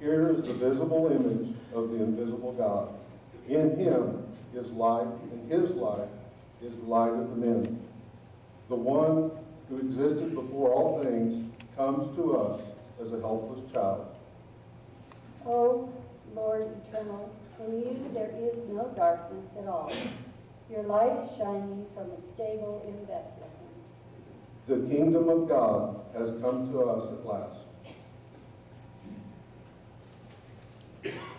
Here is the visible image of the invisible God. In him is life, and his life is the light of the men. The one who existed before all things comes to us as a helpless child. Oh, Lord eternal, in you there is no darkness at all. Your light shining from a stable in Bethlehem. The kingdom of God has come to us at last. Thank you.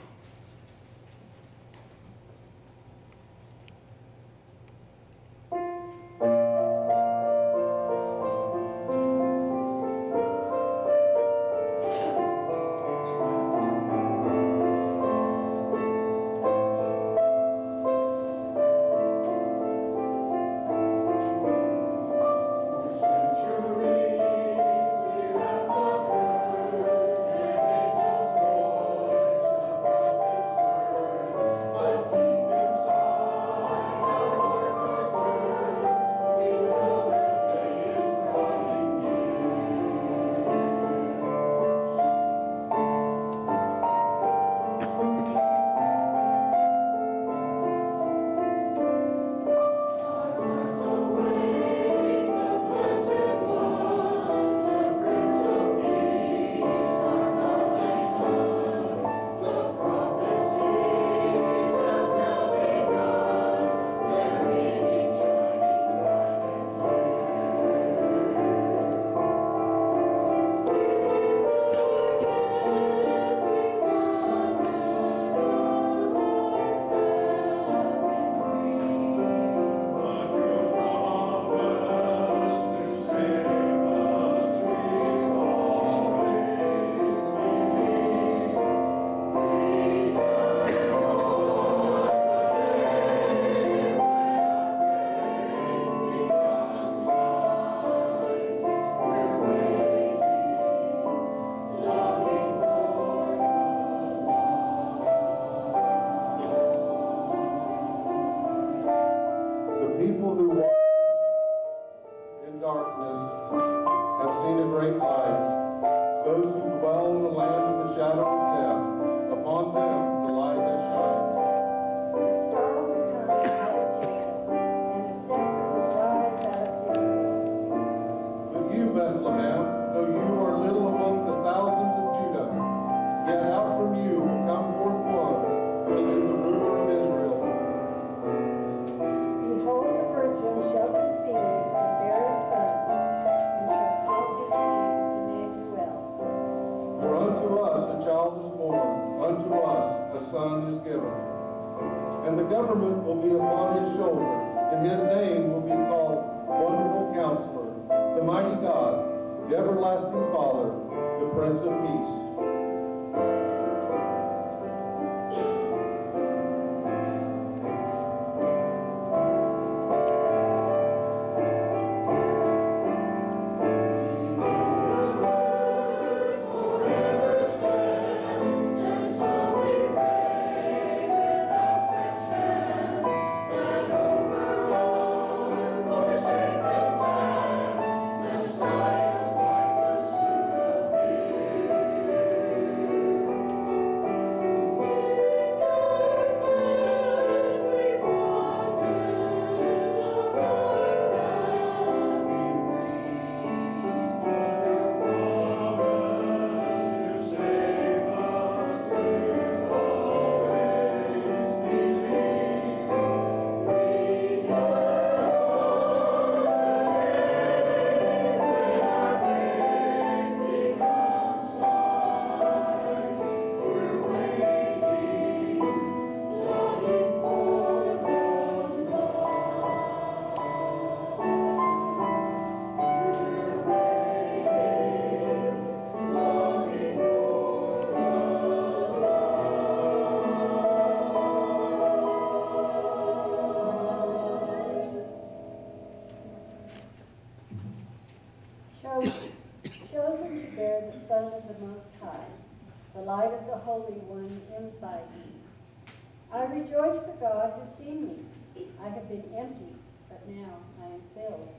God has seen me. I have been empty, but now I am filled.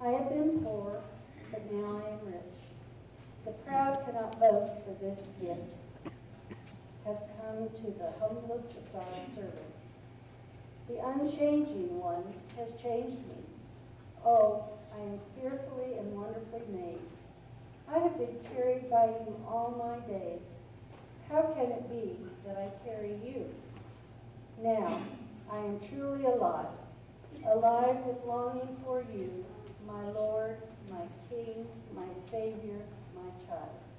I have been poor, but now I am rich. The proud cannot boast for this gift has come to the humblest of God's servants. The unchanging one has changed me. Oh, I am fearfully and wonderfully made. I have been carried by you all my days. How can it be that I carry you? Now, I am truly alive, alive with longing for you, my Lord, my King, my Savior, my child.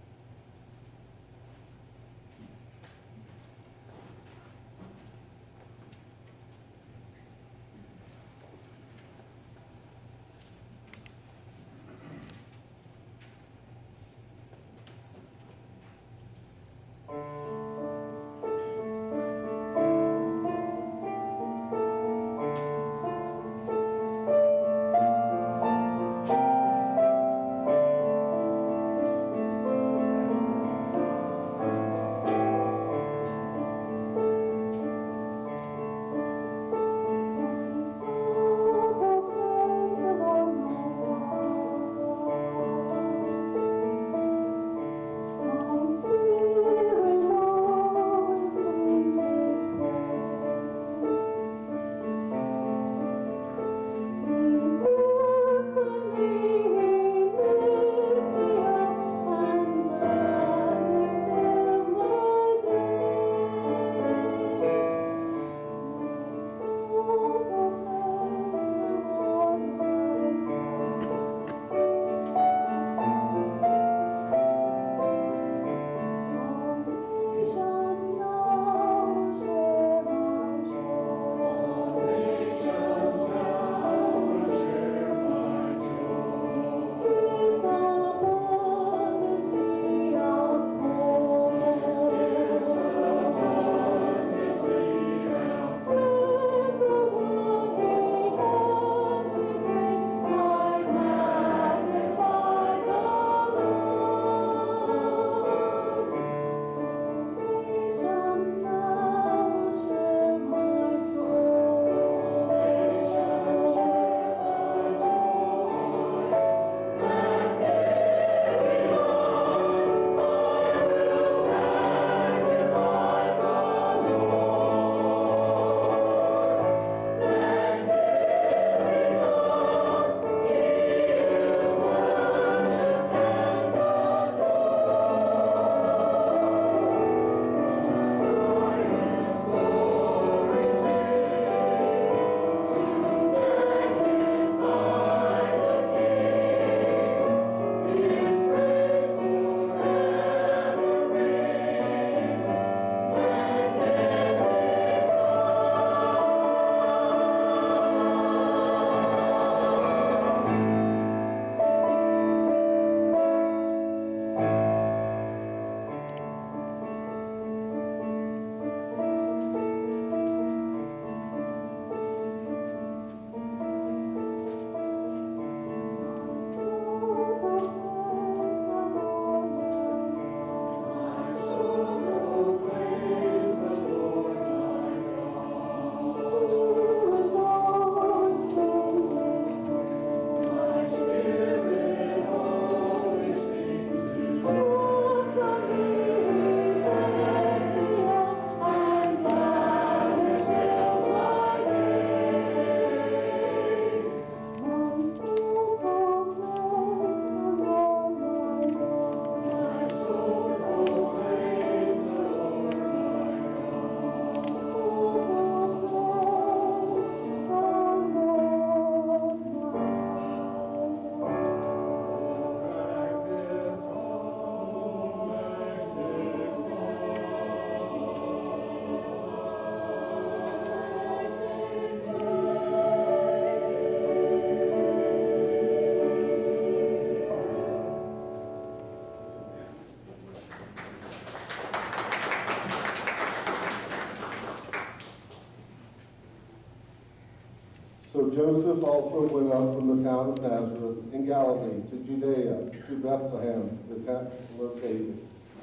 Joseph also went up from the town of Nazareth in Galilee to Judea, to Bethlehem, the town of David,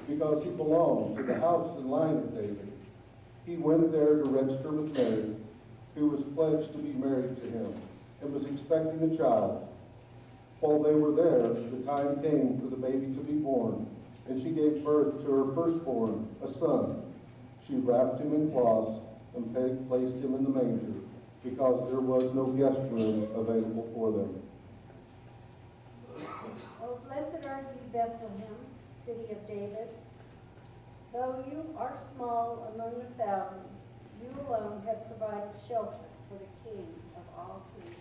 because he belonged to the house and line of David. He went there to register with Mary, who was pledged to be married to him, and was expecting a child. While they were there, the time came for the baby to be born, and she gave birth to her firstborn, a son. She wrapped him in cloths and placed him in the manger, because there was no guest room available for them. Oh, blessed are you, Bethlehem, city of David. Though you are small among the thousands, you alone have provided shelter for the King of all kings.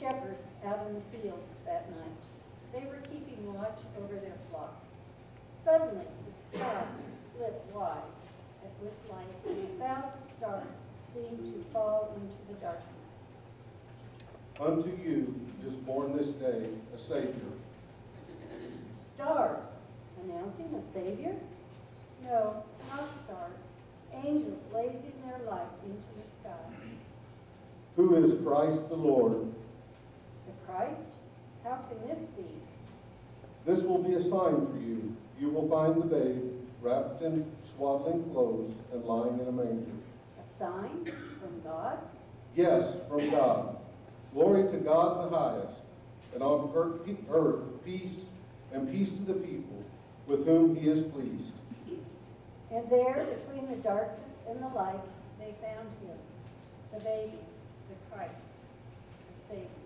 Shepherds out in the fields that night. They were keeping watch over their flocks. Suddenly, the sky split wide, and with light, and a thousand stars seemed to fall into the darkness. Unto you is born this day a Savior. Stars announcing a Savior? No, not stars. Angels blazing their light into the sky. Who is Christ the Lord? Christ? How can this be? This will be a sign for you. You will find the babe wrapped in swaddling clothes and lying in a manger. A sign from God? Yes, from God. Glory to God the highest, and on earth peace and peace to the people with whom he is pleased. And there, between the darkness and the light, they found him, the baby, the Christ, the Savior.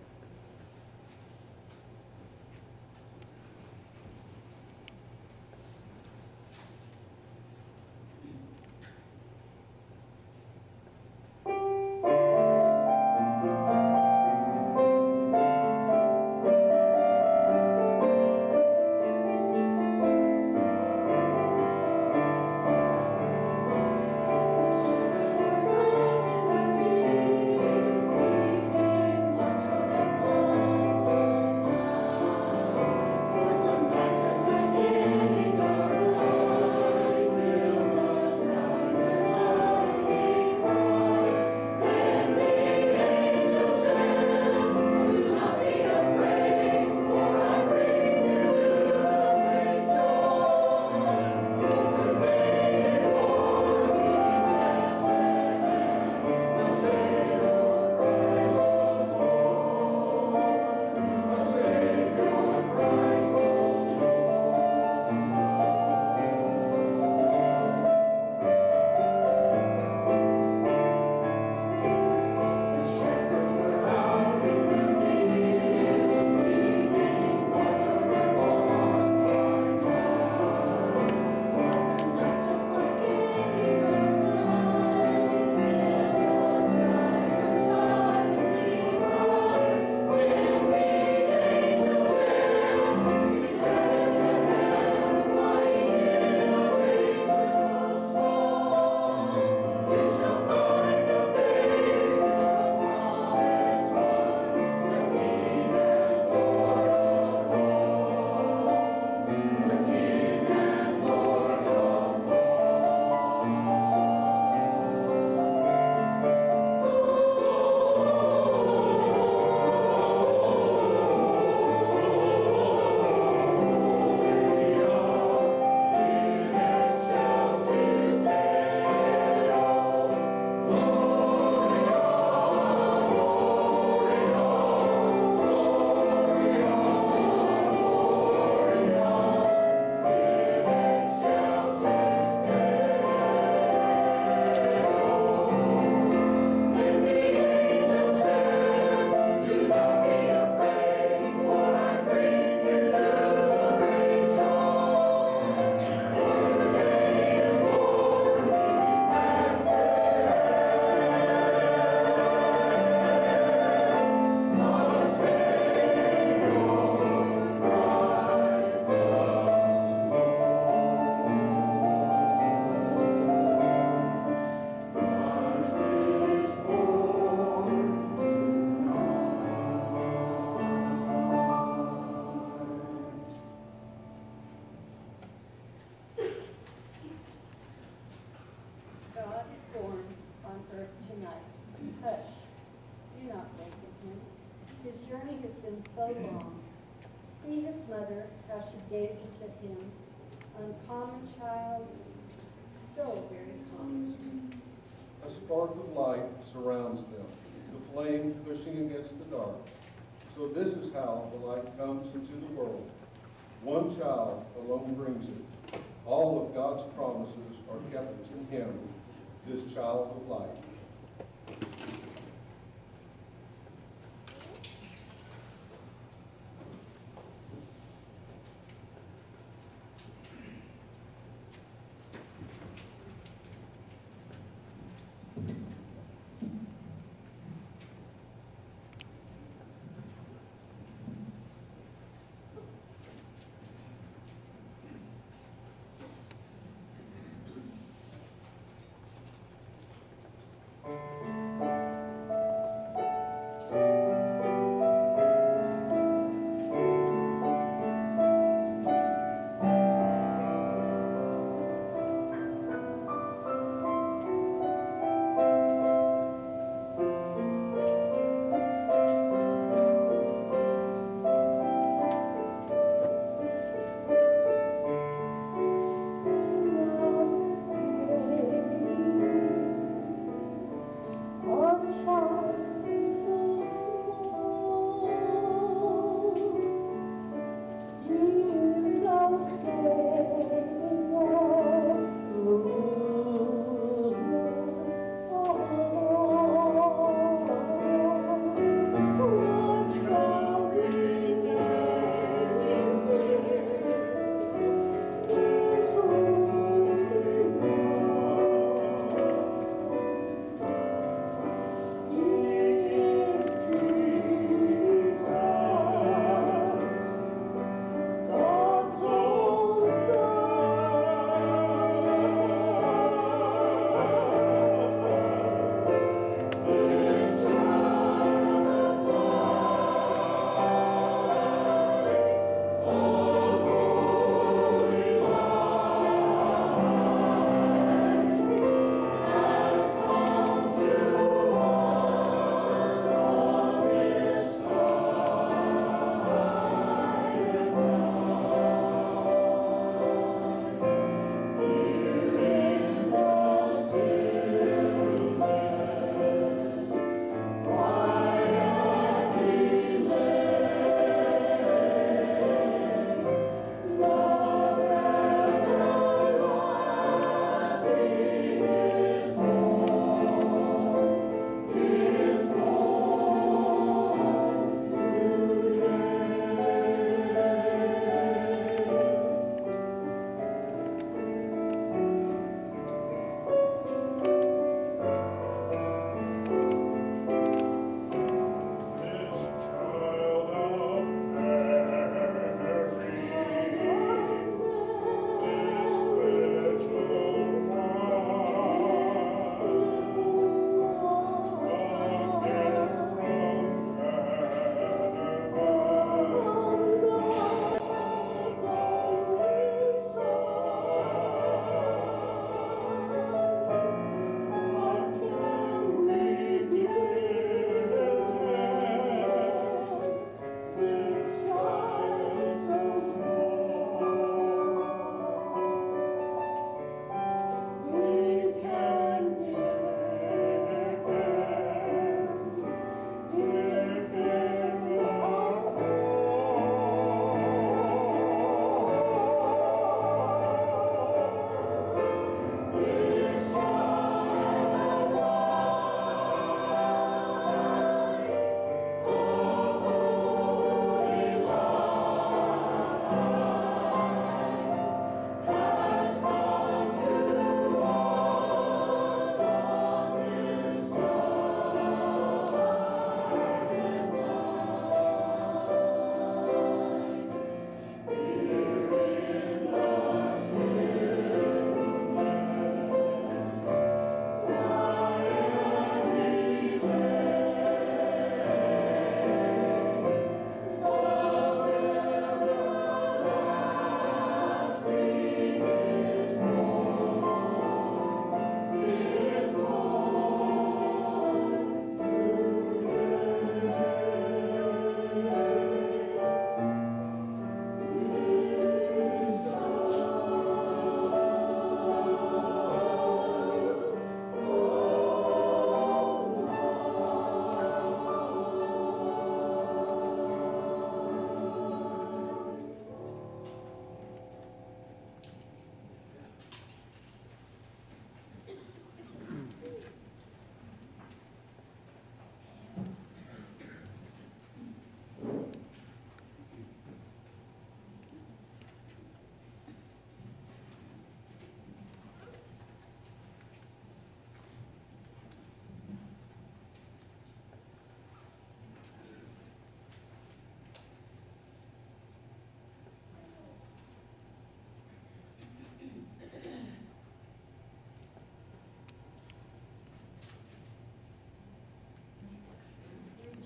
flames pushing against the dark. So this is how the light comes into the world. One child alone brings it. All of God's promises are kept in him, this child of light.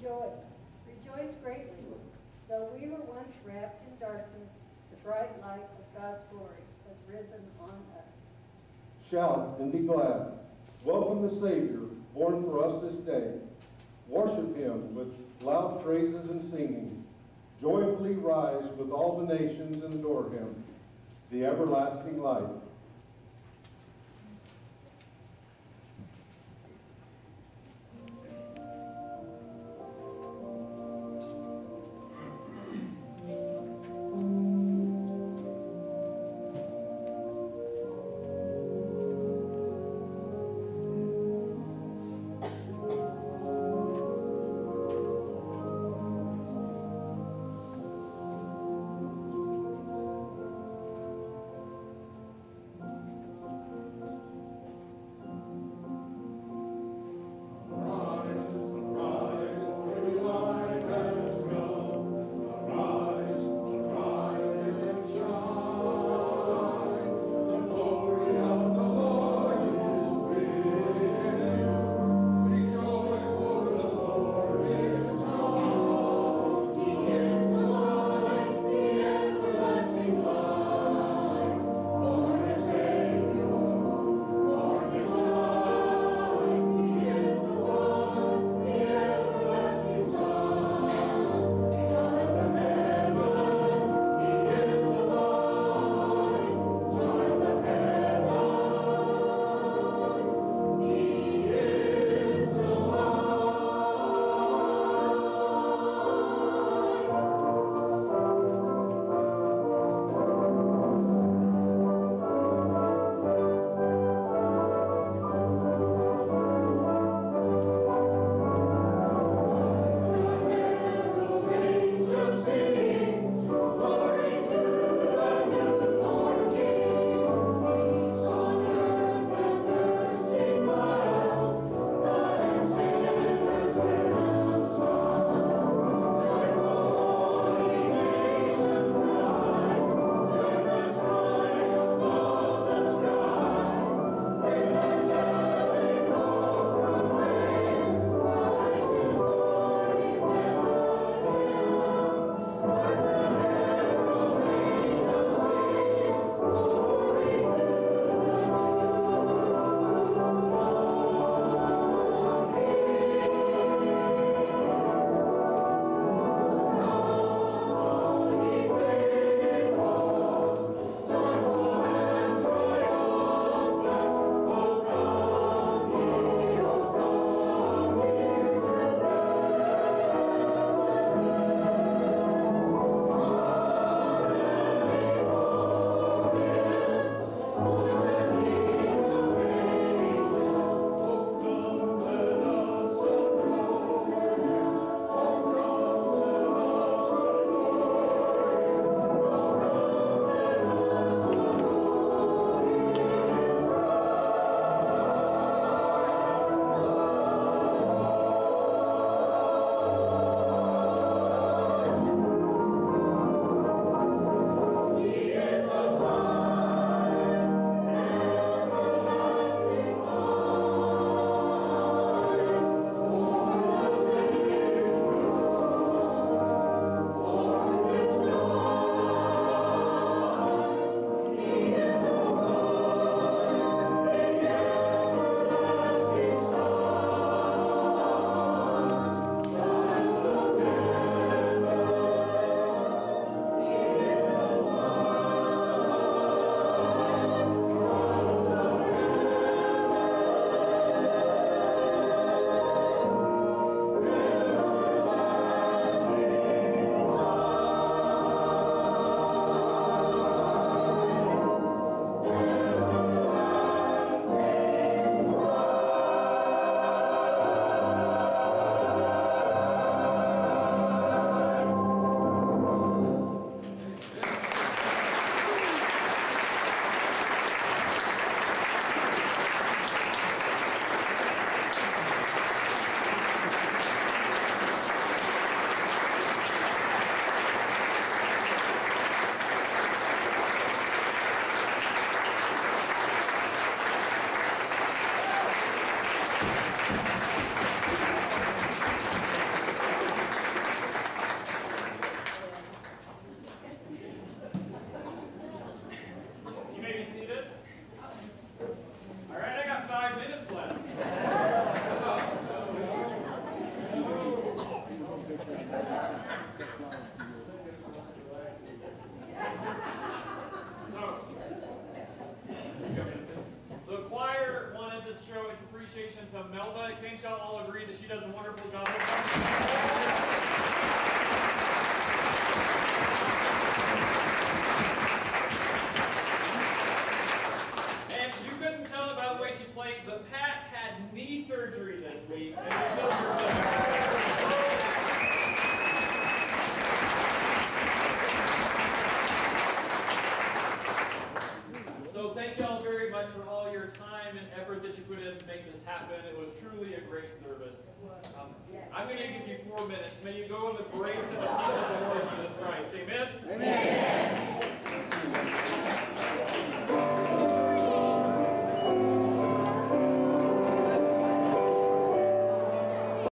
Rejoice, rejoice greatly. Though we were once wrapped in darkness, the bright light of God's glory has risen on us. Shout and be glad. Welcome the Savior, born for us this day. Worship him with loud praises and singing. Joyfully rise with all the nations and adore him, the everlasting light.